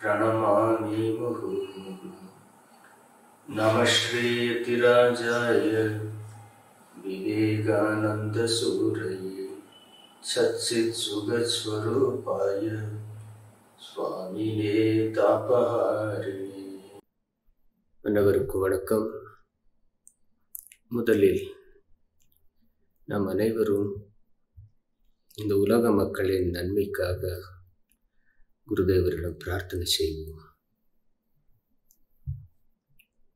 प्रणमामि मुहुर्मुहुः नमः श्रीयतिराजाय विवेकानन्दसूरये सच्चित्सुगस्वरूपाय சுவாமியே தாபஹாரிணி அனைவருக்கும் வணக்கம் முதலில் நாம் அனைவரும் இந்த உலக மக்களின் நன்மைக்காக குருதேவரிடம் பிரார்த்தனை செய்வோம்.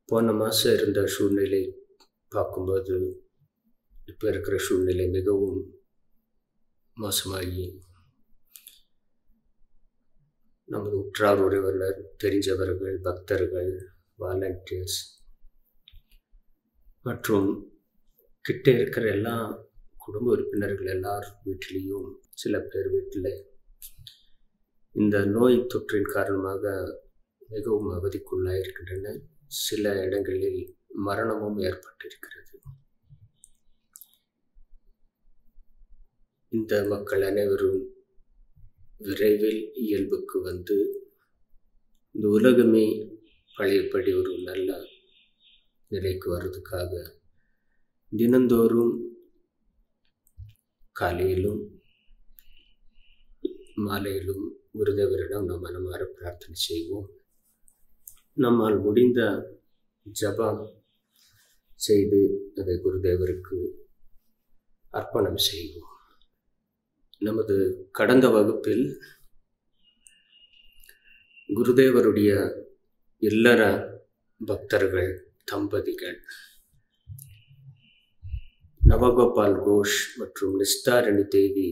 போன மாதம் இருந்த சூழ்நிலை பார்க்கும்போது இப்போ இருக்கிற சூழ்நிலை மிகவும் மோசமாகி நமது உற்றார் உறவினர் தெரிஞ்சவர்கள் பக்தர்கள் வாலண்டியர்ஸ் மற்றும் கிட்ட இருக்கிற எல்லா குடும்ப உறுப்பினர்கள் எல்லார் வீட்டிலையும் சில பேர் வீட்டில் இந்த நோய் தொற்றின் காரணமாக மிகவும் அவதிக்குள்ளாயிருக்கின்றன. சில இடங்களில் மரணமும் ஏற்பட்டிருக்கிறது. இந்த மக்கள் அனைவரும் விரைவில் இயல்புக்கு வந்து இந்த உலகமே பழையபடி ஒரு நல்ல நிலைக்கு வர்றதுக்காக தினந்தோறும் காலையிலும் மாலையிலும் குருதேவரிடம் நாம் மனமாற பிரார்த்தனை செய்வோம். நம்மால் முடிந்த ஜபம் செய்து அதை குருதேவருக்கு அர்ப்பணம் செய்வோம். நமது கடந்த வகுப்பில் குருதேவருடைய இல்லற பக்தர்கள் தம்பதிகள் நவகோபால் கோஷ் மற்றும் நிஸ்தாரணி தேவி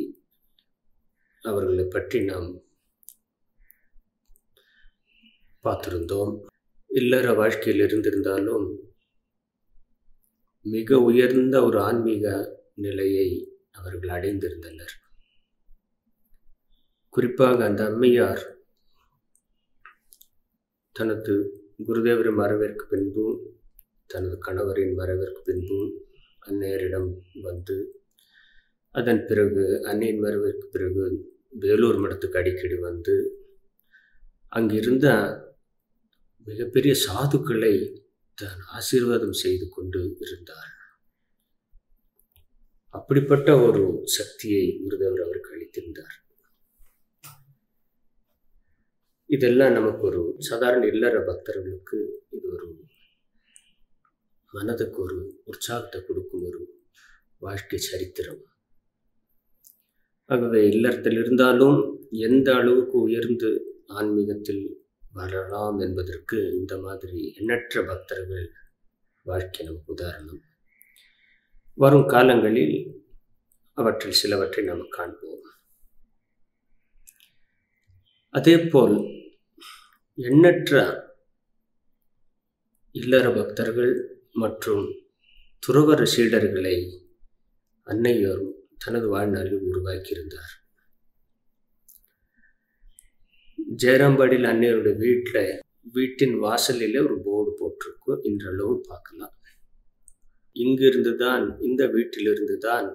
அவர்களை பற்றி நாம் பார்த்திருந்தோம். இல்லற வாழ்க்கையில் இருந்திருந்தாலும் மிக உயர்ந்த ஒரு ஆன்மீக நிலையை அவர்கள் அடைந்திருந்தனர். குறிப்பாக அந்த அம்மையார் தனது குருதேவரின் மறைவிற்கு பின்பும் தனது கணவரின் மறைவிற்கு பின்பும் அன்னையரிடம் வந்து அதன் பிறகு அன்னையின் மறைவிற்கு பிறகு வேலூர் மடத்துக்கு அடிக்கடி வந்து அங்கிருந்த மிகப்பெரிய சாதுக்களை தான் ஆசீர்வாதம் செய்து கொண்டு இருந்தார். அப்படிப்பட்ட ஒரு சக்தியை குருதேவர் அவருக்கு அளித்திருந்தார். இதெல்லாம் நமக்கு ஒரு சாதாரண இல்லற பக்தர்களுக்கு இது ஒரு மனதுக்கு ஒரு உற்சாகத்தை கொடுக்கும் ஒரு வாழ்க்கை சரித்திரம். ஆகவே இல்லறத்தில் இருந்தாலும் எந்த அளவுக்கு உயர்ந்து ஆன்மீகத்தில் வரலாம் என்பதற்கு இந்த மாதிரி எண்ணற்ற பக்தர்கள் வாழ்க்கை நமக்கு உதாரணம். வரும் காலங்களில் அவற்றில் சிலவற்றை நாம் காண்போம். அதேபோல் எண்ணற்ற இல்லற பக்தர்கள் மற்றும் துறவர சீடர்களை அன்னையோரும் தனது வாழ்நாளில் உருவாக்கியிருந்தார். ஜெயராம்பாடியில் அன்னையோட வீட்டில் வீட்டின் வாசலில் ஒரு போர்டு போட்டிருக்கும் இன்றளவும் பார்க்கலாம். இங்கிருந்து தான் இந்த வீட்டிலிருந்து தான்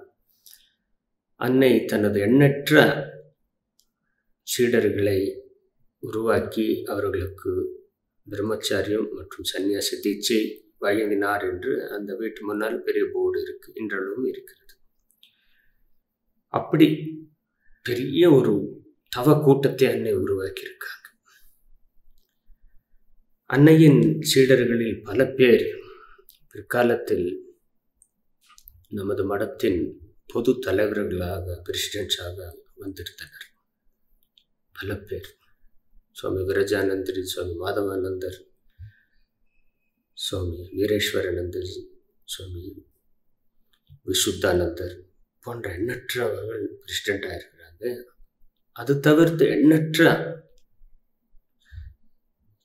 அன்னை தனது எண்ணற்ற சீடர்களை உருவாக்கி அவர்களுக்கு பிரம்மச்சாரியம் மற்றும் சன்னியாச தீட்சை வழங்கினார் என்று அந்த வீட்டு முன்னால் பெரிய போர்டு இருக்கு. இன்றளவும் இருக்கிறது. அப்படி பெரிய ஒரு தவ கூட்டத்தை அன்னை உருவாக்கியிருக்காங்க. அன்னையின் சீடர்களில் பல பேர் பிற்காலத்தில் நமது மடத்தின் பொது தலைவர்களாக பிரசிடென்ட்ஸாக வந்திருந்தனர். பல பேர். சுவாமி விரஜானந்தரி சுவாமி மாதவானந்தர் சுவாமி வீரேஸ்வரானந்தர் சுவாமி விசுத்தானந்தர் போன்ற எண்ணற்றவர்கள் பிரசிடெண்ட்டாக இருக்கிறாங்க அது தவிர்த்து எண்ணற்ற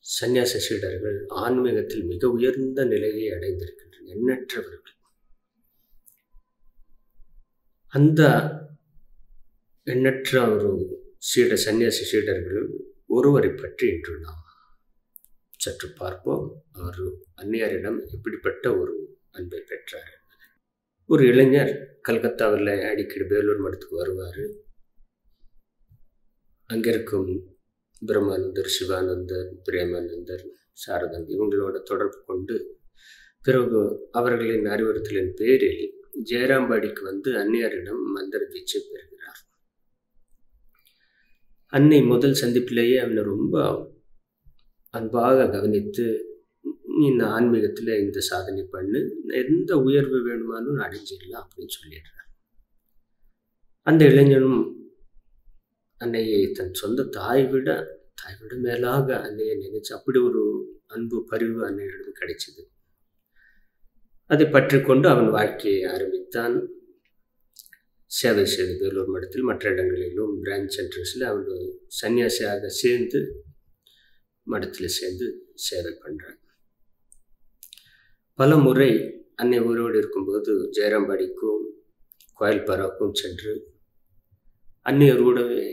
சந்நியாச சீடர்கள் ஆன்மீகத்தில் மிக உயர்ந்த நிலையை அடைந்திருக்கின்றனர் எண்ணற்றவர்கள். அந்த எண்ணற்ற ஒரு சீட சன்னியாசி சீடர்கள் ஒருவரை பற்றி இன்று நாம் சற்று பார்ப்போம். அவர் அந்நியாரிடம் எப்படிப்பட்ட ஒரு அன்பை பெற்றார் ஒரு இளைஞர் கல்கத்தாவில் அடிக்கடி வேலூர் மடத்துக்கு வருவார். அங்கே இருக்கும் பிரம்மானந்தர் சிவானந்தர் பிரேமானந்தர் சாரதன் இவங்களோட தொடர்பு கொண்டு பிறகு அவர்களின் அறிவுறுத்தலின் பேரில் ஜெயராம்பாடிக்கு வந்து அன்னியாரிடம் மந்திர தீட்சை பெறுகிறார். அன்னை முதல் சந்திப்பிலேயே அவனை ரொம்ப அன்பாக கவனித்து நீ இந்த ஆன்மீகத்தில் இந்த சாதனை பண்ணு எந்த உயர்வு வேணுமானும் அடைஞ்சிடலாம் அப்படின்னு சொல்லிடுறார். அந்த இளைஞனும் அன்னையை தன் சொந்த தாய் விட தாய் விட மேலாக அன்னையை நினைச்சு அப்படி ஒரு அன்பு பரிவு அன்னையிடம் கிடைச்சது. அதை பற்றி கொண்டு அவன் வாழ்க்கையை ஆரம்பித்தான். சேவை செய்து வேலூர் மடத்தில் மற்ற இடங்களிலும் பிரான்ச் சென்டர்ஸில் அவன் சன்னியாசியாக சேர்ந்து மடத்தில் சேர்ந்து சேவை பண்ணுறான் பல முறை அன்னை உயிரோடு இருக்கும்போது ஜெயராம்பாடிக்கும் கோயில்பராவுக்கும் சென்று அன்னையரோடவே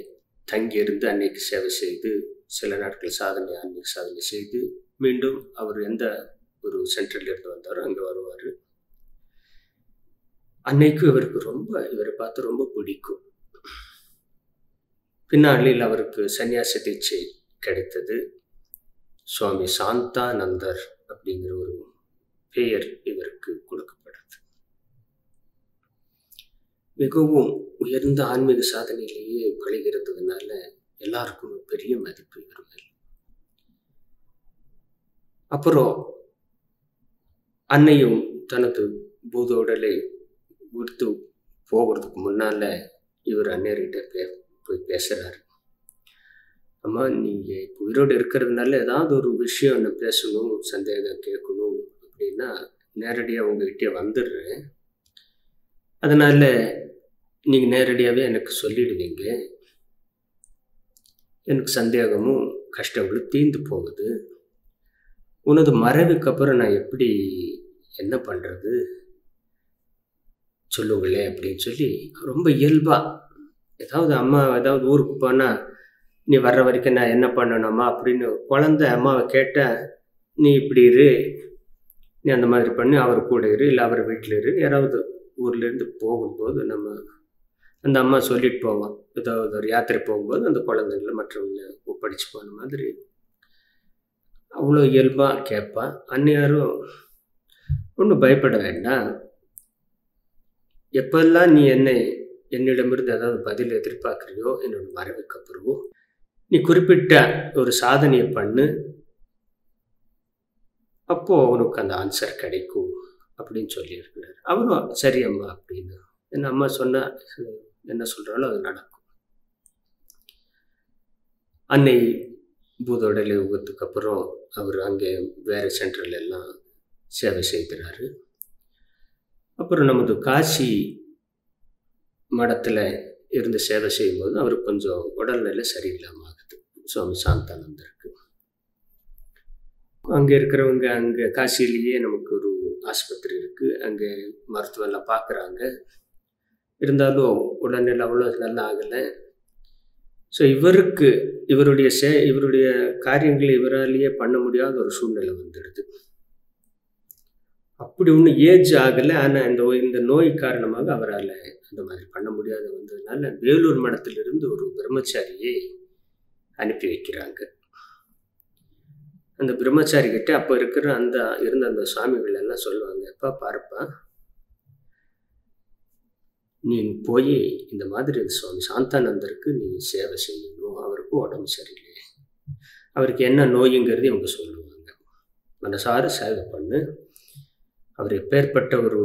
தங்கியிருந்து அன்னைக்கு சேவை செய்து சில நாட்கள் சாதனை ஆன்மீக சாதனை செய்து மீண்டும் அவர் எந்த ஒரு சென்டரில் இருந்து வந்தாரோ அங்கே வருவார். அன்னைக்கு இவருக்கு ரொம்ப இவரை பார்த்து ரொம்ப பிடிக்கும். பின்னாளில் அவருக்கு சன்னியாச தீட்சை கிடைத்தது. சுவாமி சாந்தானந்தர் அப்படிங்கிற ஒரு பெயர் இவருக்கு கொடுக்கப்படுது மிகவும் உயர்ந்த ஆன்மீக சாதனையிலேயே பழகிறதுனால எல்லாருக்கும் பெரிய மதிப்பு இவர் அப்புறம் அன்னையும் தனது பூத உடலை விடுத்து போகிறதுக்கு முன்னால் இவர் அன்னையர்கிட்ட பே போய் பேசுகிறாரு அம்மா நீங்கள் இப்போ உயிரோடு இருக்கிறதுனால ஏதாவது ஒரு விஷயம் என்ன பேசணும் சந்தேகம் கேட்கணும் அப்படின்னா நேரடியாக உங்ககிட்டே வந்துடுறேன். அதனால் நீங்கள் நேரடியாகவே எனக்கு சொல்லிடுவீங்க. எனக்கு சந்தேகமும் கஷ்டங்களும் தீர்ந்து போகுது. உனது மறைவுக்கு அப்புறம் நான் எப்படி என்ன பண்ணுறது சொல்லுங்களேன் அப்படின்னு சொல்லி ரொம்ப இயல்பாக ஏதாவது அம்மா ஏதாவது ஊருக்கு போனால் நீ வர்ற வரைக்கும் நான் என்ன பண்ணணுமா? அப்படின்னு குழந்த அம்மாவை கேட்டால் நீ இப்படி இரு. நீ அந்த மாதிரி பண்ணி. அவர் கூட இரு. இல்லை அவர் வீட்டில் இரு. யாராவது ஊர்லேருந்து போகும்போது நம்ம அந்த அம்மா சொல்லிட்டு போவான் ஏதாவது ஒரு யாத்திரை போகும்போது அந்த குழந்தைங்கள மற்றவங்கள ஒப்படைச்சு போன மாதிரி. அவ்வளோ இயல்பாக கேட்பான் அன்னையாரும் ஒன்றும் பயப்பட வேண்டாம். எப்பெல்லாம் நீ என்னை என்னிடமிருந்து ஏதாவது பதில் எதிர்பார்க்குறியோ என்னோட மறைவுக்கு அப்புறமோ நீ குறிப்பிட்ட ஒரு சாதனையை பண்ணு. அப்போது அவனுக்கு அந்த ஆன்சர் கிடைக்கும் அப்படின்னு சொல்லியிருக்கிறார். அவரும் சரி அம்மா அப்படின்னு. என்ன அம்மா சொன்னால் என்ன சொல்கிறாலோ அது நடக்கும். அன்னை பூதோடலை யுகத்துக்கு அப்புறம் அவர் அங்கே வேறு சென்டரில் எல்லாம் சேவை செய்கிறாரு. அப்புறம் நமது காசி மடத்தில் இருந்து சேவை செய்யும்போது அவர் கொஞ்சம் உடல்நிலை சரியில்லாமல் ஆகுது. சுவாமி சாந்தானந்தருக்கு. அங்கே இருக்கிறவங்க அங்கே காசிலேயே நமக்கு ஒரு ஆஸ்பத்திரி இருக்குது அங்கே மருத்துவம் எல்லாம் பார்க்குறாங்க இருந்தாலும் உடனே அவ்வளோ நல்லா ஆகலை. ஸோ இவருக்கு இவருடைய சே இவருடைய காரியங்களை இவராலேயே பண்ண முடியாத ஒரு சூழ்நிலை வந்துடுது. அப்படி ஒன்றும் ஏஜ் ஆகலை. ஆனால் இந்த இந்த நோய் காரணமாக அவரால் அந்த மாதிரி பண்ண முடியாத. வந்ததுனால வேலூர் மடத்திலிருந்து ஒரு பிரம்மச்சாரியை அனுப்பி வைக்கிறாங்க. அந்த பிரம்மச்சாரி கிட்ட அப்போ இருக்கிற அந்த இருந்த அந்த சுவாமிகள் எல்லாம் சொல்லுவாங்க எப்பா பார்ப்பா நீ போய் இந்த மாதிரி சுவாமி சாந்தானந்தருக்கு நீ சேவை செய்யணும். அவருக்கு உடம்பு சரியில்லை. அவருக்கு என்ன நோயுங்கிறது இவங்க சொல்லுவாங்க. மனசார சேவை பண்ணு. அவர் எப்பேற்பட்ட ஒரு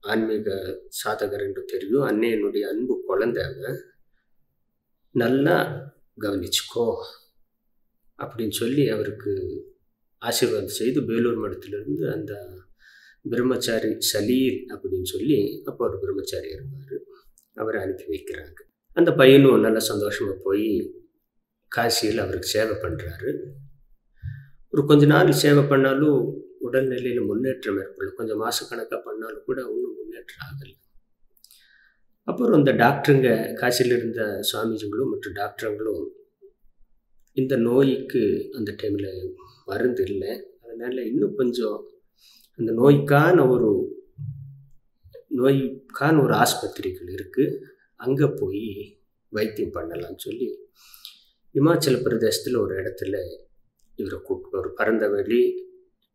ஆன்மீக சாதகர் என்று தெரியும். அன்னையனுடைய அன்பு குழந்தைங்க. நல்லா கவனிச்சுக்கோ அப்படின்னு சொல்லி அவருக்கு ஆசீர்வாதம் செய்து வேலூர் மடத்திலிருந்து அந்த பிரம்மச்சாரி சலீல் அப்படின்னு சொல்லி அப்போ ஒரு பிரம்மச்சாரி இருப்பார். அவரை அனுப்பி வைக்கிறாங்க. அந்த பையனும் நல்லா சந்தோஷமாக போய் காசியில் அவருக்கு சேவை பண்ணுறாரு ஒரு கொஞ்ச நாள் சேவை பண்ணாலும் உடல்நிலையில் முன்னேற்றம் ஏற்படல. கொஞ்சம் மாதக்கணக்காக பண்ணாலும் கூட ஒன்றும் முன்னேற்றம் ஆகலை. அப்புறம் இந்த டாக்டருங்க காசியில் இருந்த சுவாமிஜிகளும் மற்றும் டாக்டருங்களும் இந்த நோய்க்கு அந்த டைமில் மருந்து இல்லை. அதனால் இன்னும் கொஞ்சம் அந்த நோய்க்கான ஒரு நோய்க்கான ஒரு ஆஸ்பத்திரிகள் இருக்குது அங்கே போய் வைத்தியம் பண்ணலாம்னு சொல்லி இமாச்சல பிரதேசத்தில் ஒரு இடத்துல இவரை கூப்பிட்டு ஒரு பரந்த வழி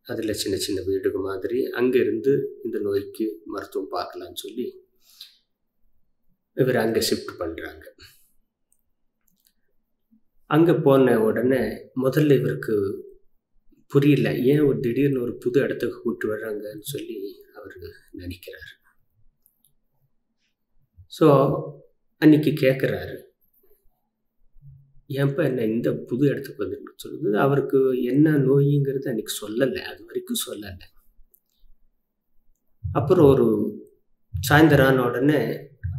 அதில் சின்ன சின்ன வீடுகள் மாதிரி அங்கேருந்து இந்த நோய்க்கு மருத்துவம் பார்க்கலான்னு சொல்லி இவர் அங்கே ஷிஃப்ட் பண்ணுறாங்க அங்கே போன உடனே முதல்ல இவருக்கு புரியல. ஏன் ஒரு திடீர்னு ஒரு புது இடத்துக்கு கூப்பிட்டு வர்றாங்கன்னு சொல்லி அவர் நினைக்கிறார். ஸோ அன்னைக்கு கேட்குறாரு ஏன்ப்பா என்ன இந்த புது இடத்துக்கு வந்துட்டு சொல்லுது. அவருக்கு என்ன நோய்ங்கிறது அன்னைக்கு சொல்லலை. அது வரைக்கும் சொல்லலை. அப்புறம் ஒரு சாயந்தரம் ஆன உடனே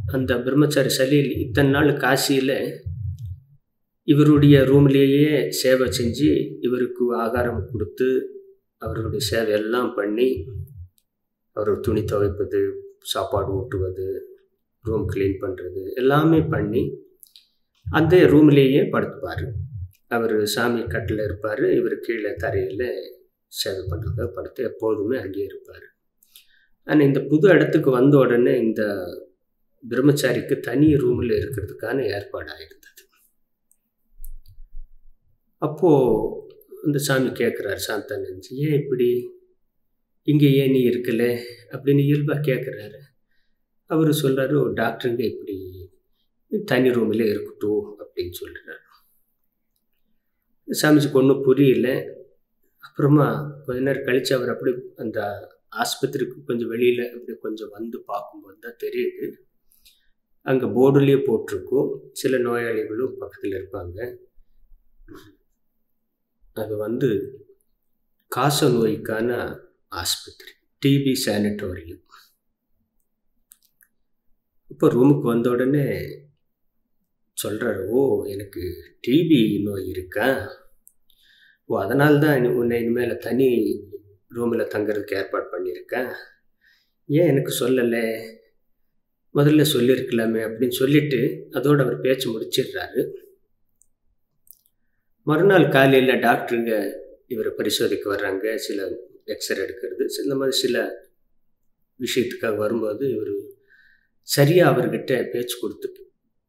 அந்த பிரம்மச்சாரி சலீல் இத்தனை நாள் காசியில் இவருடைய ரூம்லேயே சேவை செஞ்சு இவருக்கு ஆகாரம் கொடுத்து அவர்களுடைய சேவை எல்லாம் பண்ணி அவர் துணி துவைப்பது சாப்பாடு ஊட்டுவது ரூம் க்ளீன் பண்ணுறது எல்லாமே பண்ணி அந்த ரூம்லேயே படுத்துப்பார். அவர் சாமி கட்டில் இருப்பார் இவர் கீழே தரையில் சேவை பண்ணுறத படுத்து எப்போதுமே அங்கேயே இருப்பார். ஆனால் இந்த புது இடத்துக்கு வந்த உடனே இந்த பிரம்மச்சாரிக்கு தனி ரூமில் இருக்கிறதுக்கான ஏற்பாடு அப்போது அந்த சாமி கேட்குறாரு சாந்தானந்தி ஏன் இப்படி? இங்கே ஏன் நீ இருக்கல? அப்படின்னு இயல்பாக கேட்குறாரு அவர் சொல்கிறாரு டாக்டருங்க இப்படி தனி ரூமில் இருக்கட்டும் அப்படின்னு சொல்கிறார் சாமிஜிக்கு ஒன்றும் புரியல. அப்புறமா கொஞ்ச நேரம் கழித்து அவர் அப்படி அந்த ஆஸ்பத்திரிக்கு கொஞ்சம் வெளியில் அப்படி கொஞ்சம் வந்து பார்க்கும்போது தான் தெரியுது. அங்கே போர்டுலேயே போட்டிருக்கும். சில நோயாளிகளும் பக்கத்தில் இருப்பாங்க. அது வந்து காச நோய்க்கான ஆஸ்பத்திரி டிபி சானிட்டோரியம் இப்போ ரூமுக்கு வந்த உடனே சொல்கிறாரு ஓ எனக்கு டிபி நோய் இருக்கா? ஓ அதனால தான் உன்னை இனிமேல் தனி ரூமில் தங்குறதுக்கு ஏற்பாடு பண்ணியிருக்கேன். ஏன் எனக்கு சொல்லலை? முதல்ல சொல்லியிருக்கலாமே அப்படின்னு சொல்லிட்டு அதோடு அவர் பேச்சு முடிச்சிடுறாரு. மறுநாள் காலையில் டாக்டருங்க இவரை பரிசோதிக்க வர்றாங்க சில எக்ஸ்ரே எடுக்கிறது. இந்த மாதிரி சில விஷயத்துக்காக வரும்போது இவர் சரியாக அவர்கிட்ட பேச்சு கொடுத்து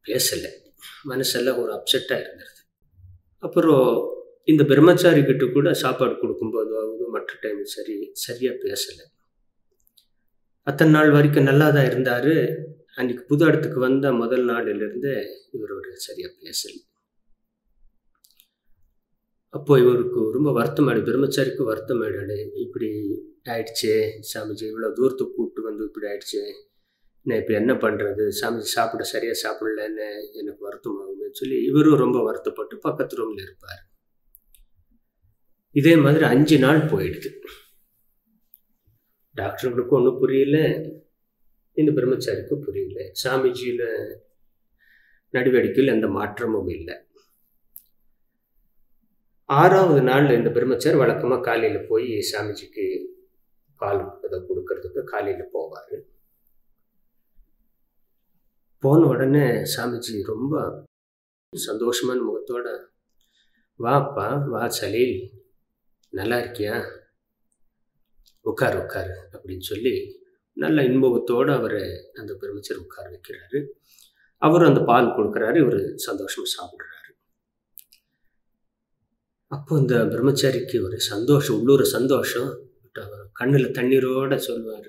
பேசலை. மனசெல்லாம் ஒரு அப்செட்டாக இருந்தது அப்புறம் இந்த பிரம்மச்சாரி கிட்ட கூட சாப்பாடு கொடுக்கும்போது அவங்க மற்ற டைம் சரி சரியாக பேசலை. அத்தனை நாள் வரைக்கும் நல்லா தான் இருந்தார். அன்றைக்கி புது இடத்துக்கு வந்த முதல் நாளிலிருந்து இவரோட சரியாக பேசலை. அப்போ இவருக்கு ரொம்ப வருத்தம் ஆயிடு பிரம்மச்சாரிக்கு வருத்தம் ஆயிடாடு இப்படி ஆயிடுச்சு சாமிஜி இவ்வளோ தூரத்துக்கு கூப்பிட்டு வந்து இப்படி ஆயிடுச்சு நான் இப்போ என்ன பண்ணுறது சாமிஜி சாப்பிட சரியாக சாப்பிடலன்னு எனக்கு வருத்தம் ஆகுதுன்னு சொல்லி இவரும் ரொம்ப வருத்தப்பட்டு பக்கத்து ரூமில் இருப்பார். இதே மாதிரி அஞ்சு நாள் போயிடுது. டாக்டர்களுக்கும் ஒன்றும் புரியல. இந்த பிரம்மச்சாரிக்கும் புரியல. சாமிஜியில் நடவடிக்கையில் எந்த மாற்றமும் இல்லை. ஆறாவது நாள் இந்த பிரம்மச்சார் வழக்கமாக காலையில் போய் சாமிஜிக்கு பால் இதை கொடுக்கறதுக்கு காலையில் போவார். போன உடனே சாமிஜி ரொம்ப சந்தோஷமான முகத்தோட வாப்பா வா சலீல் நல்லா இருக்கியா? உட்கார் உட்கார் அப்படின்னு சொல்லி நல்ல இன்பகத்தோடு அவர் அந்த பிரம்மச்சர் உட்கார வைக்கிறாரு. அவர் அந்த பால் கொடுக்குறாரு இவர் சந்தோஷமாக சாப்பிட்றாரு. அப்போ இந்த பிரம்மச்சாரிக்கு ஒரு சந்தோஷம் உள்ளூர் சந்தோஷம். அவர் கண்ணில் தண்ணீரோட சொல்லுவார்.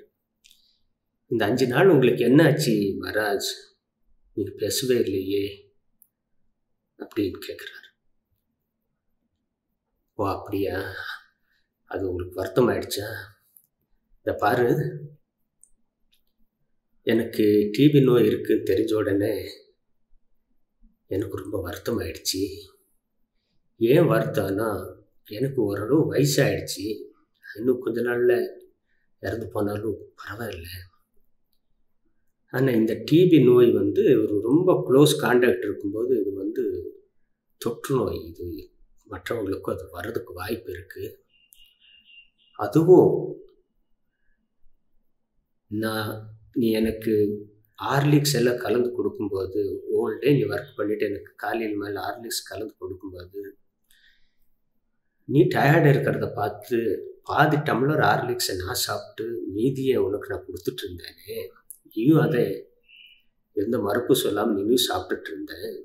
இந்த அஞ்சு நாள் உங்களுக்கு என்ன ஆச்சு மகாராஜ்? நீங்கள் பேசவே இல்லையே அப்படின்னு கேட்குறாரு ஓ அப்படியா? அது உங்களுக்கு வருத்தம் ஆயிடுச்சா இந்த பாரு. எனக்கு டிபி நோய் இருக்குன்னு தெரிஞ்ச உடனே எனக்கு ரொம்ப வருத்தம் ஆயிடுச்சு ஏன் வருத்தம்னா எனக்கு ஓரளவு வயசாகிடுச்சு இன்னும் கொஞ்ச நாளில் இறந்து போனாலும் பரவாயில்ல. ஆனால் இந்த டிபி நோய் வந்து ஒரு ரொம்ப க்ளோஸ் காண்டாக்ட் இருக்கும்போது இது வந்து தொற்று நோய். இது மற்றவங்களுக்கும் அது வர்றதுக்கு வாய்ப்பு இருக்குது அதுவும் நான் நீ எனக்கு ஹார்லிக்ஸ் எல்லாம் கலந்து கொடுக்கும்போது ஓல்டே நீ ஒர்க் பண்ணிவிட்டு எனக்கு காலையில் மேலே ஹார்லிக்ஸ் கலந்து கொடுக்கும்போது நீ டயர்டு இருக்கிறத பார்த்து பாதி டம்ளர் ஹார்லிக்ஸை நான் சாப்பிட்டு மீதியை உனக்கு நான் கொடுத்துட்டு இருந்தேனே. நீயும் அதை எந்த மறுப்பு சொல்லாமல் நீயும் சாப்பிட்டுட்டு இருந்தேன்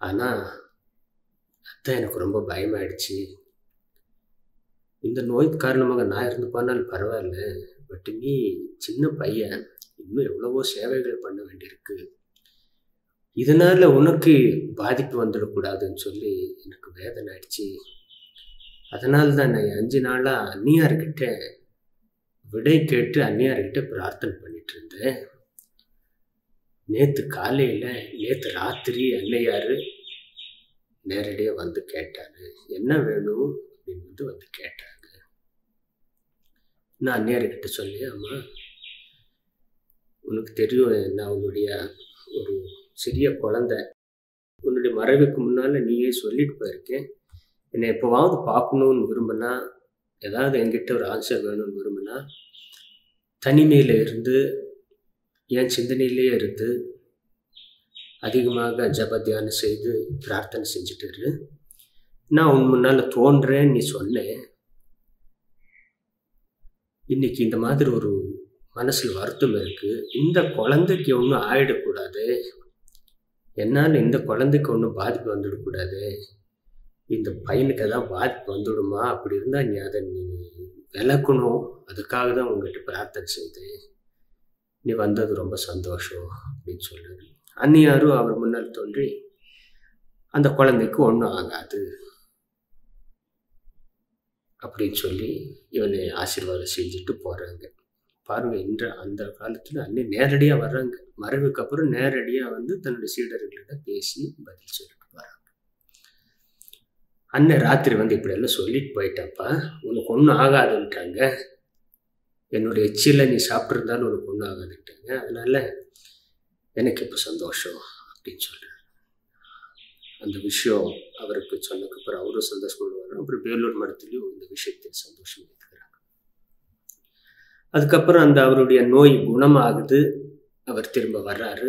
ஆனால் அதான் எனக்கு ரொம்ப பயமாயிடுச்சு. இந்த நோய் காரணமாக நான் இருந்து போனாலும் பரவாயில்ல பட் நீ சின்ன பையன் இன்னும் எவ்வளவோ சேவைகள் பண்ண வேண்டியிருக்கு. இதனால் உனக்கு பாதிப்பு வந்துடக்கூடாதுன்னு சொல்லி எனக்கு வேதனை ஆயிடுச்சு. அதனால தான் நான் அஞ்சு நாளாக அந்நியார்கிட்ட விடை கேட்டு அந்நியார்கிட்ட பிரார்த்தனை பண்ணிட்டு இருந்தேன் நேற்று காலையில் நேற்று ராத்திரி அன்னையார் நேரடியாக வந்து கேட்டாரு. என்ன வேணும்? அப்படின்னு வந்து வந்து கேட்டாங்க. நான் அந்நியார்கிட்ட சொல்லி அம்மா உனக்கு தெரியும் நான் உன்னுடைய ஒரு சிறிய குழந்தை. உன்னுடைய மறைவுக்கு முன்னால் நீயே சொல்லிட்டு போயிருக்கேன். என்னை எப்போவாவது பார்க்கணுன்னு விரும்பினா ஏதாவது என்கிட்ட ஒரு ஆன்சர் வேணும்னு விரும்பினா தனிமையில் இருந்து என் சிந்தனையிலேயே இருந்து அதிகமாக ஜப தியானம் செய்து பிரார்த்தனை செஞ்சுட்டு இரு. நான் உன் முன்னால் தோன்றேன்னு நீ சொன்னேன். இன்னைக்கு இந்த மாதிரி ஒரு மனசில் வருத்தம் இருக்குது இந்த குழந்தைக்கு ஒன்றும் ஆயிடக்கூடாது. என்னால் இந்த குழந்தைக்கு ஒன்றும் பாதிப்பு வந்துடக்கூடாது. இந்த பையனுக்கு எதாவது பாதிப்பு வந்துடுமா? அப்படி இருந்தால் நீ அதை நீ விளக்கணும். அதுக்காக தான் உங்ககிட்ட பிரார்த்தனை செய்து நீ வந்தது ரொம்ப சந்தோஷம் அப்படின்னு சொல்லுது அன்னியாரும் அவர் முன்னால் தோன்றி அந்த குழந்தைக்கு ஒன்றும் ஆகாது அப்படின்னு சொல்லி இவனை ஆசீர்வாதம் செஞ்சுட்டு போகிறாங்க பாருங்க இன்ற அந்த காலத்தில் அன்னை நேரடியாக வர்றாங்க. மறைவுக்கு அப்புறம் நேரடியாக வந்து தன்னுடைய சீடர்களிடம் பேசி பதில் சொல்லணும் அண்ணன் ராத்திரி வந்து இப்படியெல்லாம் சொல்லிட்டு போயிட்டப்பா உனக்கு ஒன்றும் ஆகாதுன்ட்டாங்க. என்னுடைய எச்சியில் நீ சாப்பிட்ருந்தாலும் உனக்கு ஒன்றும் ஆகாதுன்ட்டாங்க. அதனால் எனக்கு இப்போ சந்தோஷம் அப்படின்னு சொல்கிறார் அந்த விஷயம் அவருக்கு சொன்னதுக்கப்புறம் அவரும் சந்தோஷப்படுவார். அப்புறம் வேலூர் மடத்துலேயும் இந்த விஷயத்தை சந்தோஷம் எடுத்துக்கிறாங்க அதுக்கப்புறம் அந்த அவருடைய நோய் குணமாகுது. அவர் திரும்ப வர்றாரு.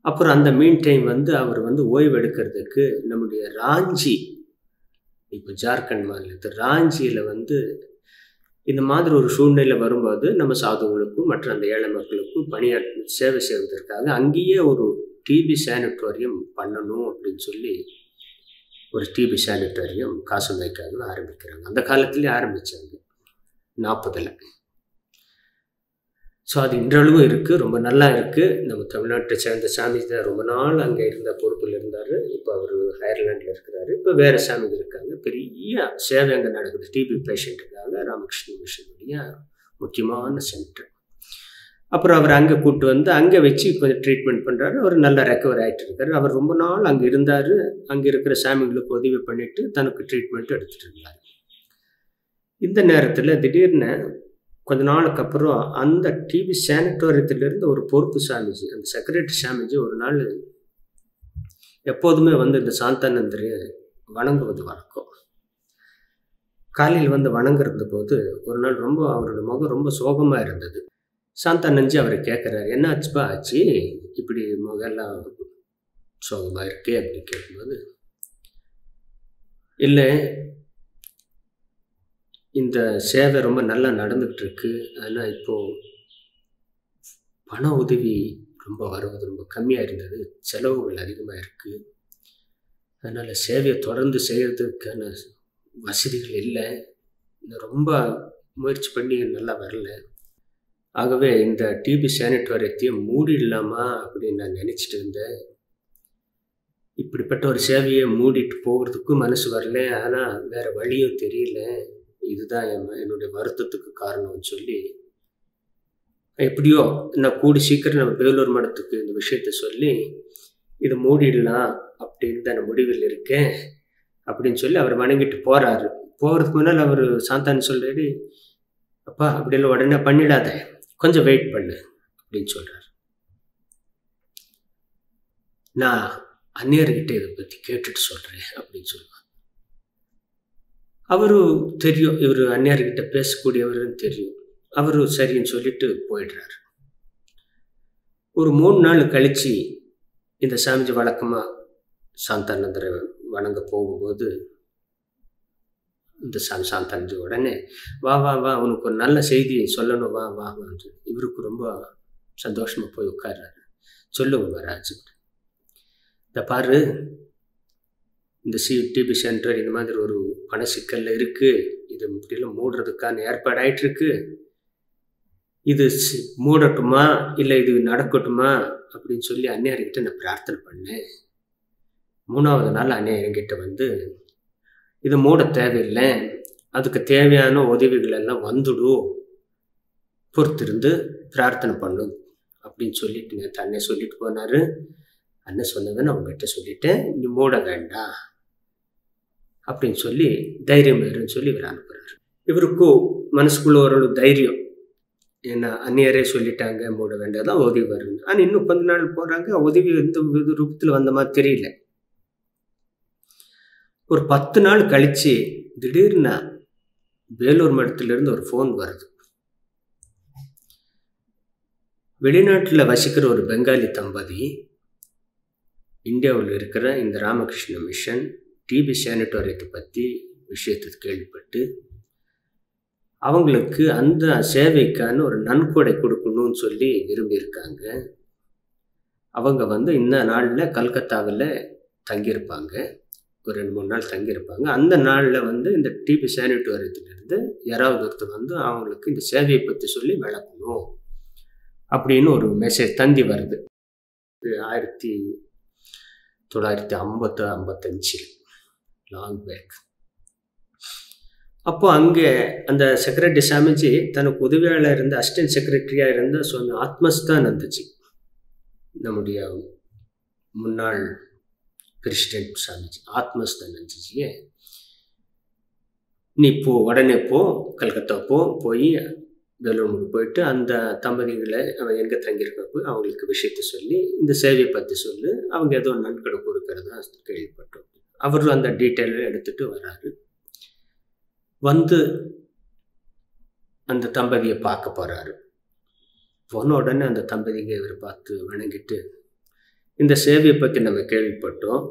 அப்புறம் அந்த மீன் டைம் வந்து அவர் வந்து ஓய்வு எடுக்கிறதுக்கு நம்முடைய ராஞ்சி இப்போ ஜார்க்கண்ட் மாநிலத்து ராஞ்சியில் வந்து இந்த மாதிரி ஒரு சூழ்நிலை வரும்போது நம்ம சாதுகளுக்கும் மற்ற அந்த ஏழை மக்களுக்கும் பணியாற்ற சேவை செய்வதற்காக அங்கேயே ஒரு டிபி சானிட்டோரியம் பண்ணணும் அப்படின்னு சொல்லி ஒரு டிபி சானிட்டோரியம் காசுமைக்காக ஆரம்பிக்கிறாங்க. அந்த காலத்துலேயே ஆரம்பித்தாங்க நாற்பதில். ஸோ அது இன்றளவும் இருக்குது ரொம்ப நல்லா இருக்குது நம்ம தமிழ்நாட்டை சேர்ந்த சாமி தான் ரொம்ப நாள் அங்கே இருந்த பொறுப்பில் இருந்தார். இப்போ அவர் அயர்லாண்டில் இருக்கிறாரு. இப்போ வேறு சாமி இருக்காங்க. பெரிய சேவை அங்கே நடக்குது டிபி பேஷண்ட்டுக்காக ராமகிருஷ்ண மிஷனுடைய முக்கியமான சென்டர் அப்புறம் அவர் அங்கே கூப்பிட்டு வந்து அங்கே வச்சு கொஞ்சம் ட்ரீட்மெண்ட் பண்ணுறாரு அவர் நல்லா ரெக்கவர் ஆகிட்டு இருக்காரு. அவர் ரொம்ப நாள் அங்கே இருந்தார். அங்கே இருக்கிற சாமிகளுக்கு உதவி பண்ணிவிட்டு தனக்கு ட்ரீட்மெண்ட் எடுத்துகிட்டு இருந்தார். இந்த நேரத்தில் திடீர்னு கொஞ்ச நாளுக்கு அப்புறம் அந்த டிவி சானிட்டோரியத்திலிருந்து ஒரு பொறுப்பு சாமிஜி அந்த செக்ரட்டரி சாமிஜி ஒரு நாள் எப்போதுமே வந்து இந்த சாந்தானந்தரை வணங்குவது வழக்கம். காலையில் வந்து வணங்குறது போது ஒரு நாள் ரொம்ப அவரோட முகம் ரொம்ப சோகமாக இருந்தது. சாந்தானந்தி அவரை கேட்குறாரு என்ன ஆச்சுப்பா ஆச்சு? இப்படி முகெல்லாம் சோகமாக இருக்கே? அப்படின்னு கேட்கும்போது இல்லை இந்த சேவை ரொம்ப நல்லா நடந்துகிட்டு இருக்கு ஆனால் இப்போது பண உதவி ரொம்ப வருவது ரொம்ப கம்மியாக இருந்தது செலவுகள் அதிகமாக இருக்குது அதனால் சேவையை தொடர்ந்து செய்கிறதுக்கான வசதிகள் இல்லை. ரொம்ப முயற்சி பண்ணி நல்லா வரல. ஆகவே இந்த டிபி சானிட்டோரியத்தையும் மூடிடலாமா அப்படின்னு நான் நினச்சிட்டு இருந்தேன். இப்படிப்பட்ட ஒரு சேவையை மூடிட்டு போகிறதுக்கும் மனசு வரல. ஆனால் வேறு வழியும் தெரியல. இதுதான் என் என்னுடைய வருத்தத்துக்கு காரணம்னு சொல்லி எப்படியோ நான் கூடி சீக்கிரம் நம்ம வேலூர் மடத்துக்கு இந்த விஷயத்த சொல்லி இதை மூடிடலாம் அப்படின்னு தான் முடிவில் இருக்கேன் அப்படின்னு சொல்லி அவர் வணங்கிட்டு போகிறாரு போகிறதுக்கு முன்னால் அவர் சாந்தான்னு சொல்கிறாரு அப்பா அப்படியெல்லாம் உடனே பண்ணிடாத. கொஞ்சம் வெயிட் பண்ணு அப்படின்னு சொல்கிறார் நான் அந்நியர்கிட்ட இதை பற்றி கேட்டுட்டு சொல்கிறேன் அப்படின்னு சொல்லுவாங்க அவரு தெரியும் இவர் அந்நியார்கிட்ட பேசக்கூடியவர்னு தெரியும். அவரு சரின்னு சொல்லிட்டு போயிடுறாரு. ஒரு மூணு நாள் கழித்து இந்த சாமிஜி வழக்கமாக சாந்தானந்தரை வணங்க போகும்போது இந்த சாமி சாந்தானந்தி உடனே வா வா வா உனக்கு ஒரு நல்ல செய்தியை சொல்லணும் வா வா வான்னு சொல்லி இவருக்கு ரொம்ப சந்தோஷமாக போய் உட்கார்றாரு. சொல்லுங்க மகாராஜ் இந்த பாரு இந்த சி டிபி சென்டர் இந்த மாதிரி ஒரு பண சிக்கலில் இருக்குது இது இப்படிலாம் மூடுறதுக்கான ஏற்பாடு ஆகிட்டுருக்கு இது சி- மூடட்டுமா? இல்லை இது நடக்கட்டுமா? அப்படின்னு சொல்லி அன்னையார்கிட்ட நான் பிரார்த்தனை பண்ணேன். மூணாவது நாள் அன்னையார் வந்து இது மூட தேவையில்லை. அதுக்கு தேவையான உதவிகள் எல்லாம் வந்துடும் பொறுத்திருந்து பிரார்த்தனை பண்ணும் அப்படின்னு சொல்லிட்டு நேற்று அண்ணன் சொல்லிட்டு போனாரு. அண்ணன் சொன்னதை நான் உங்ககிட்ட சொல்லிட்டேன். நீ மூட வேண்டாம். அப்படின்னு சொல்லி தைரியம் இருன்னு சொல்லி இவர் அனுப்புகிறார் இவருக்கும் மனசுக்குள்ள ஒரு தைரியம். என்ன அந்நியரே சொல்லிட்டாங்க மூட வேண்டியதான் உதவி வருது ஆனால் இன்னும் கொஞ்ச நாள் போகிறாங்க உதவி எந்த வித ரூபத்தில் வந்த மாதிரி தெரியல. ஒரு பத்து நாள் கழித்து திடீர்னு வேலூர் மடத்திலிருந்து ஒரு ஃபோன் வருது. வெளிநாட்டில் வசிக்கிற ஒரு பெங்காலி தம்பதி இந்தியாவில் இருக்கிற இந்த ராமகிருஷ்ண மிஷன் டிபி சேனிட்டோரியத்தை பற்றி விஷயத்தை கேள்விப்பட்டு அவங்களுக்கு அந்த சேவைக்கான ஒரு நன்கொடை கொடுக்கணும்னு சொல்லி விரும்பியிருக்காங்க. அவங்க வந்து இந்த நாளில் கல்கத்தாவில் தங்கியிருப்பாங்க. ஒரு ரெண்டு மூணு நாள் தங்கியிருப்பாங்க. அந்த நாளில் வந்து இந்த டிபி சானிட்டோரியத்திலிருந்து யாராவது ஒருத்தர் வந்து அவங்களுக்கு இந்த சேவையை பற்றி சொல்லி விளக்கணும் அப்படின்னு ஒரு மெசேஜ் தந்தி வருது. இது ஆயிரத்தி தொள்ளாயிரத்தி ஐம்பத்து ஐம்பத்தஞ்சு லாங் பேக் அப்போ அங்கே அந்த செக்ரட்டரி சாமிஜி தனக்கு உதவியாளர் இருந்த அசிஸ்டன்ட் செக்ரட்டரியாக இருந்த சுவாமி ஆத்மஸ்தான் நந்துஜி நம்முடைய முன்னாள் கிறிஸ்டன் சாமிஜி ஆத்மஸ்தான் நந்துஜியை நீ போ உடனே போ கல்கத்தா போ போய் வேலூருக்கு போயிட்டு அந்த தம்பதிகளை அவன் எங்கே தங்கியிருக்கப்போ அவங்களுக்கு விஷயத்த சொல்லி இந்த சேவையை பற்றி சொல்லு அவங்க ஏதோ நன்கொடை கொடுக்கறதா கேள்விப்பட்டோம். அவர் அந்த டீட்டெயிலை எடுத்துகிட்டு வராரு. வந்து அந்த தம்பதியை பார்க்க போகிறாரு போன உடனே அந்த தம்பதிங்க இவர் பார்த்து வணங்கிட்டு இந்த சேவையை பற்றி நம்ம கேள்விப்பட்டோம்.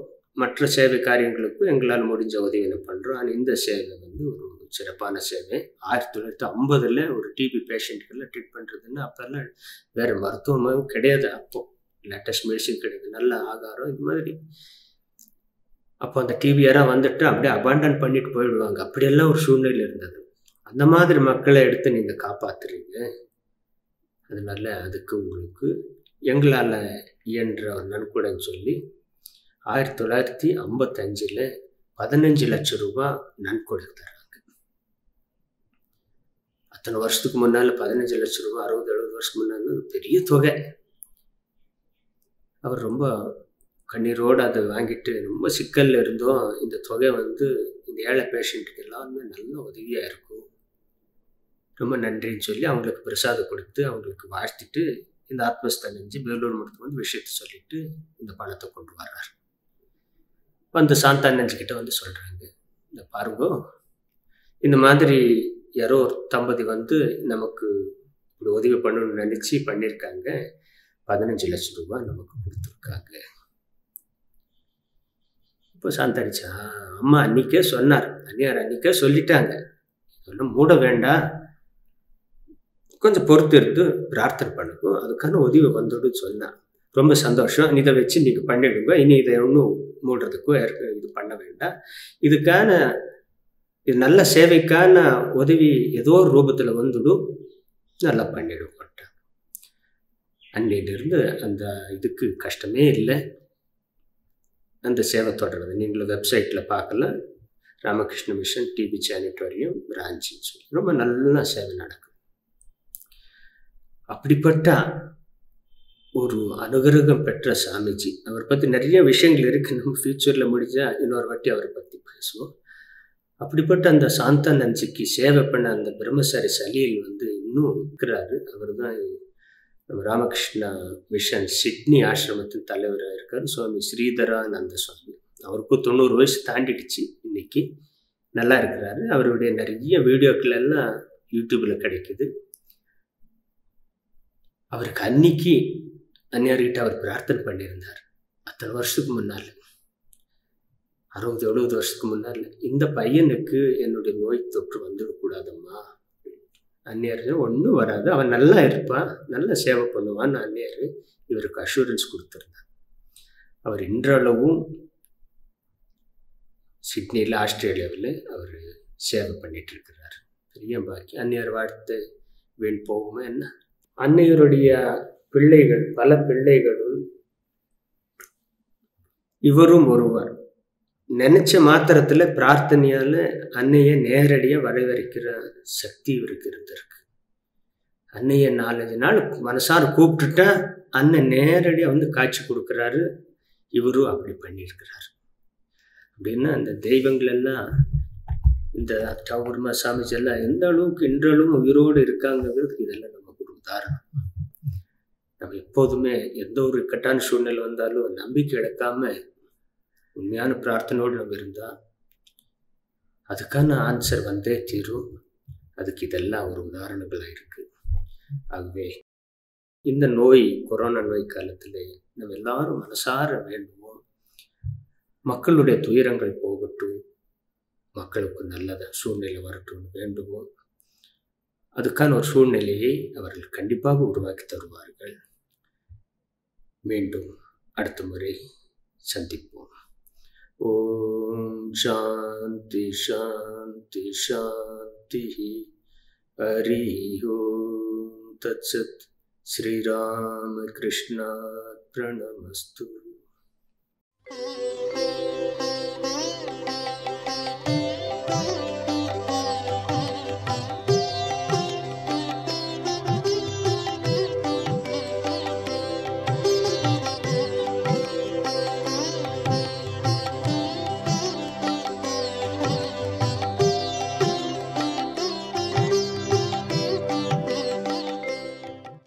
மற்ற சேவை காரியங்களுக்கும் எங்களால் முடிஞ்ச உதவி பண்ணுறோம் ஆனால் இந்த சேவை வந்து ஒரு சிறப்பான சேவை. ஆயிரத்தி தொள்ளாயிரத்தி ஐம்பதில் ஒரு டிபி பேஷண்ட்டுக்கெல்லாம் ட்ரீட் பண்ணுறதுன்னு அப்போல்லாம் வேறு மருத்துவமும் கிடையாது அப்போது லேட்டஸ்ட் மெடிசின் கிடையாது. நல்ல ஆகாரம் இது மாதிரி அப்போ அந்த டிவி யாராக வந்துட்டு அப்படியே அபாண்டன் பண்ணிட்டு போயிடுவாங்க. அப்படியெல்லாம் ஒரு சூழ்நிலை இருந்தது. அந்த மாதிரி மக்களை எடுத்து நீங்கள் காப்பாத்துறீங்க. அதனால் அதுக்கு உங்களுக்கு எங்களால் இயன்ற ஒரு நன்கொடைன்னு சொல்லி ஆயிரத்தி தொள்ளாயிரத்தி ஐம்பத்தஞ்சில் பதினஞ்சு லட்சம் ரூபாய் நன்கொடை தராங்க அத்தனை வருஷத்துக்கு முன்னால் பதினஞ்சு லட்சம் ரூபாய் அறுபது எழுபது வருஷத்துக்கு முன்னால் பெரிய தொகை. அவர் ரொம்ப கண்ணீரோடு அதை வாங்கிட்டு ரொம்ப சிக்கலில் இருந்தோம். இந்த தொகை வந்து இந்த ஏழை பேஷண்ட்டுக்கு எல்லாருமே நல்ல உதவியாக இருக்கும். ரொம்ப நன்றின்னு சொல்லி அவங்களுக்கு பிரசாதம் கொடுத்து அவங்களுக்கு வாழ்த்திட்டு இந்த ஆத்மஸ்தான் நெஞ்சு வேலூர் மடத்துக்கு வந்து விஷயத்த சொல்லிட்டு இந்த பணத்தை கொண்டு வர்றாரு. வந்து சாந்தா நெஞ்சுக்கிட்ட வந்து சொல்கிறாங்க இந்த பாருங்க இந்த மாதிரி யாரோ ஒரு தம்பதி வந்து நமக்கு இப்படி உதவி பண்ணணும்னு நினச்சி பண்ணியிருக்காங்க. பதினஞ்சு லட்சம் ரூபாய் நமக்கு கொடுத்துருக்காங்க. இப்போ சாந்தடிச்சா அம்மா அன்னைக்கே சொன்னார். அன்னியார் அன்றைக்கே சொல்லிட்டாங்க. இதெல்லாம் மூட வேண்டாம் கொஞ்சம் பொறுத்து எடுத்து பிரார்த்தனை பண்ணுங்க. அதுக்கான உதவி வந்துடும் சொன்னான் ரொம்ப சந்தோஷம். இதை வச்சு நீங்கள் பண்ணிடுங்க. இனி இதை ஒன்றும் மூடுறதுக்கோ இது பண்ண வேண்டாம். இதுக்கான இது நல்ல சேவைக்கான உதவி ஏதோ ஒரு ரூபத்தில் வந்துடும். நல்லா பண்ணிடும் அன்னையிலிருந்து அந்த இதுக்கு கஷ்டமே இல்லை. அந்த சேவை தொடருது. நீங்களும் வெப்சைட்டில் பார்க்கலாம். ராமகிருஷ்ண மிஷன் டிவி சானிட்டோரியம் பிரான்ச்சின்னு சொல்லி. ரொம்ப நல்ல சேவை நடக்கும். அப்படிப்பட்ட ஒரு அனுகிரகம் பெற்ற சாமிஜி அவரை பற்றி நிறைய விஷயங்கள் இருக்குது நம்ம ஃப்யூச்சரில் முடிஞ்சால் இன்னொரு வாட்டி அவரை பற்றி பேசுவோம். அப்படிப்பட்ட அந்த சாந்தானஞ்சிக்கு சேவை பண்ண அந்த பிரம்மசாரி சலீல் வந்து இன்னும் இருக்கிறாரு. அவர் தான் நம்ம ராமகிருஷ்ணா மிஷன் சிட்னி ஆசிரமத்தின் தலைவராக இருக்கார் சுவாமி ஸ்ரீதரானந்த சுவாமி. அவருக்கும் தொண்ணூறு வயசு தாண்டிடுச்சு இன்னைக்கு. நல்லா இருக்கிறாரு. அவருடைய நிறைய வீடியோக்கள் எல்லாம் யூடியூப்பில் கிடைக்குது. அவருக்கு அன்னைக்கு அந்நியார்கிட்ட அவர் பிரார்த்தனை பண்ணியிருந்தார். அத்தனை வருஷத்துக்கு முன்னால். அறுபது எழுபது வருஷத்துக்கு முன்னால். இந்த பையனுக்கு என்னுடைய நோய் தொற்று வந்துடக்கூடாதம்மா. அந்நியர் ஒன்றும் வராது. அவன் நல்லா இருப்பான். நல்லா சேவை பண்ணுவான்னு அந்நியர் இவருக்கு அஷூரன்ஸ் கொடுத்துருந்தார். அவர் இன்றளவும் சிட்னியில் ஆஸ்திரேலியாவில் அவர் சேவை பண்ணிட்டு இருக்கிறார். பெரிய பாக்கி. அந்நியர் வாழ்த்து வீண் போகுமா என்ன? அன்னையருடைய பிள்ளைகள் பல பிள்ளைகளும் இவரும் ஒருவர். நினைச்ச மாத்திரத்துல பிரார்த்தனையால அன்னையை நேரடியாக வரவேற்கிற சக்தி இவருக்கு இருந்திருக்கு. அன்னையை நாலஞ்சு நாள் மனசார கூப்பிட்டுட்டா அண்ணன் நேரடியாக வந்து காட்சி கொடுக்குறாரு. இவரும் அப்படி பண்ணியிருக்கிறாரு. அப்படின்னா அந்த தெய்வங்கள் எல்லாம் இந்த டவுர்மா சாமிஜி எல்லாம் எந்த அளவுக்கு இன்றளவும் உயிரோடு இருக்காங்கிறதுக்கு இதெல்லாம் நமக்கு ஒரு உதாரணம். நம்ம எப்போதுமே எந்த ஒரு இக்கட்டான சூழ்நிலை வந்தாலும் நம்பிக்கை இழக்காம உண்மையான பிரார்த்தனையோடு நம்ம இருந்தால் அதுக்கான ஆன்சர் வந்தே தீரும். அதுக்கு இதெல்லாம் ஒரு உதாரணங்களாக இருக்குது ஆகவே இந்த நோய் கொரோனா நோய் காலத்தில் நம்ம எல்லாரும் மனசார வேண்டுவோம் மக்களுடைய துயரங்கள் போகட்டும் மக்களுக்கு நல்ல சூழ்நிலை வரட்டும்னு வேண்டுவோம் அதுக்கான ஒரு சூழ்நிலையை அவர்கள் கண்டிப்பாக உருவாக்கி தருவார்கள். மீண்டும் அடுத்த முறை சந்திப்போம். ओम शांति शांति शांति हरि ओम तत्सत। श्री राम कृष्णा प्रणमस्तु